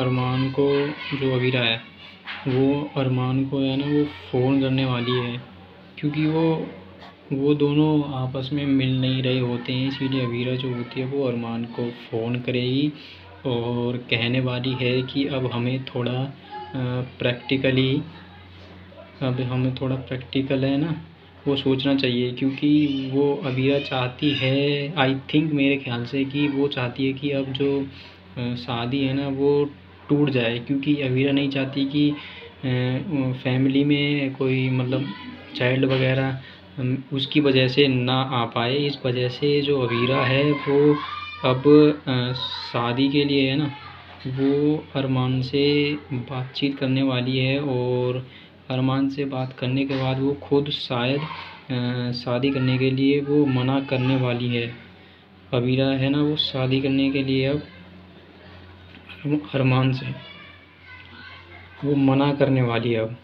अरमान को जो अवीरा है, वो अरमान को है ना, वो फ़ोन करने वाली है, क्योंकि वो वो दोनों आपस में मिल नहीं रहे होते हैं, इसीलिए अवीरा जो होती है, वो अरमान को फ़ोन करेगी और कहने वाली है कि अब हमें थोड़ा प्रैक्टिकली अब हमें थोड़ा प्रैक्टिकल है ना, वो सोचना चाहिए, क्योंकि वो अवीरा चाहती है आई थिंक मेरे ख्याल से कि वो चाहती है कि अब जो शादी है ना, वो टूट जाए, क्योंकि अवीरा नहीं चाहती कि फैमिली में कोई मतलब चाइल्ड वगैरह उसकी वजह से ना आ पाए। इस वजह से जो अवीरा है, वो अब शादी के लिए है ना, वो अरमान से बातचीत करने वाली है और अरमान से बात करने के बाद वो खुद शायद शादी करने के लिए वो मना करने वाली है। अवीरा है ना, वो शादी करने के लिए अब अरमान से। वो मना करने वाली है अब।